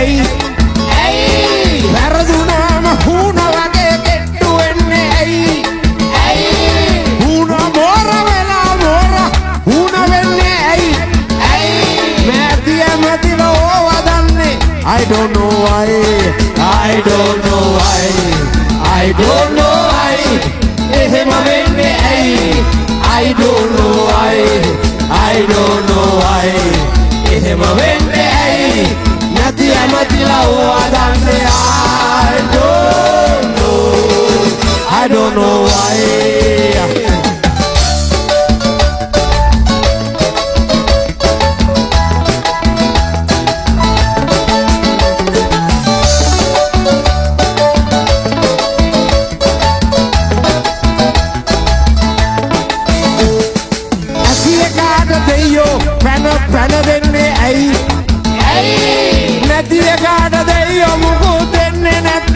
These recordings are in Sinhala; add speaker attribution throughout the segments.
Speaker 1: ඇයි? ඇයි වැරදුනාම හුණ වගේ කෙට්ටු වෙන්නේ ඇයි? ඇයි හුණ මෝර වෙලා මෝර හුණ වෙන්නේ ඇයි ඇයි? මෑති ඇමතිව ඕව දන්නේ I don't know why I don't know why I don't know why එහෙම වෙන්නේ පැන පැන දෙන්නේ ඇයි ඇයි නැතිය කාට දෙයෝ මුකුත් දෙන්නේ නැත්තේ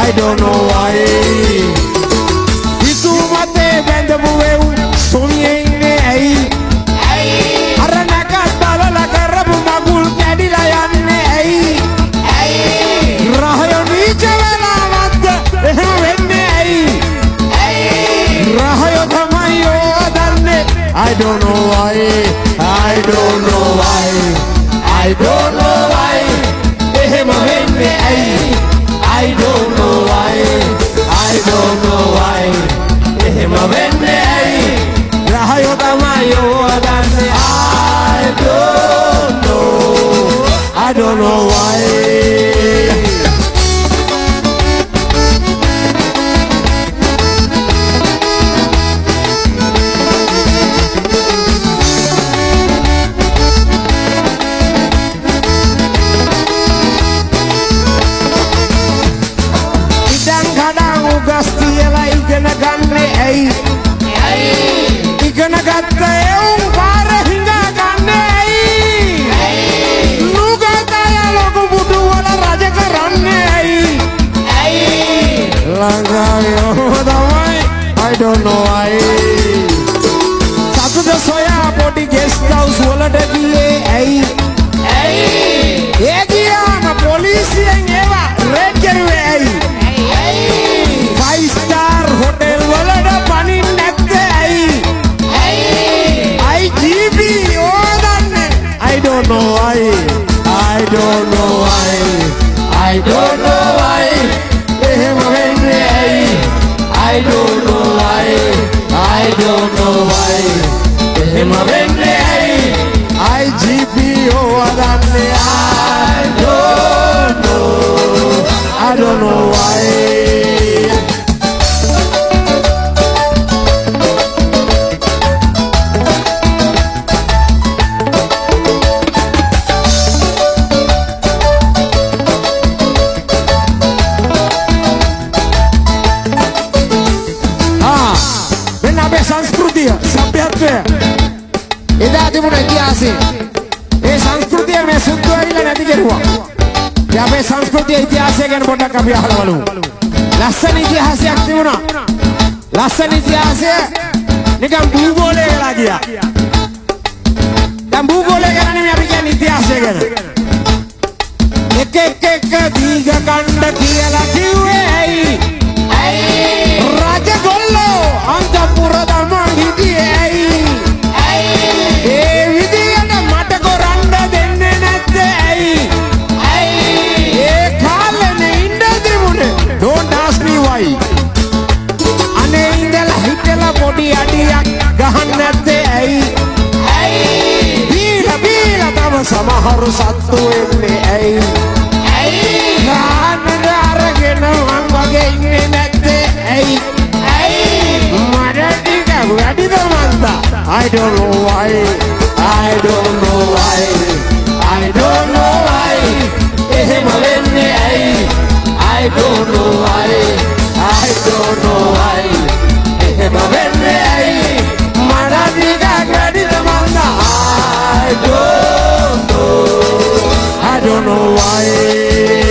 Speaker 1: I don't know why. Isu mate bende buweu Sumye ine ai Arana kasbalo la karabu magul kedi la yanne ai Rahayo niche vela mat. ehem venne ai Rahayo thamai o I don't know why I don't know why I don't know why. Eh venne ai I don't know why house වලට ගියේ ඇයි? ඇයි ඒ ගියාම පොලිසියෙන් ඒවා රේඩ් කරුවේ ඇයි? ෆයිව් ස්ටාර් හොටෙල් වලට පනින්න නැත්තේ ඇයි? IGP ඕ දන්නේ I don't know why. I don't don't know why ආ මෙන්න අපේ සංස්කෘතිය සભ્યත්වය එදා තිබුණ ඉතිහාසය ඉතින් අපේ සංස්කෘතිය ඉතිහාසය ගැන පොඩ්ඩක් අපි අහලා බලමු. ලස්සන ඉතිහාසයක් තිබුණා. ලස්සන ඉතිහාසය නිකන් භූගෝලය වෙලා ගියා. දැන් භූගෝලය ගැන නෙමෙයි අපි කියන්නේ ඉතිහාසය ගැන. එක එක එක දීඝ කණ්ඩ කියලා කිව්වේ සමහරු සත්තු වෙන්නේ ඇයි? ගානට අරගෙන මං වගේ ඉන්නේ නැත්තේ ඇයි? මට ටික වැඩිද මන්දා I don't know why. I don't know why. I don't know why. එහෙම වෙන්නේ ඇයි? I don't know why. 爱。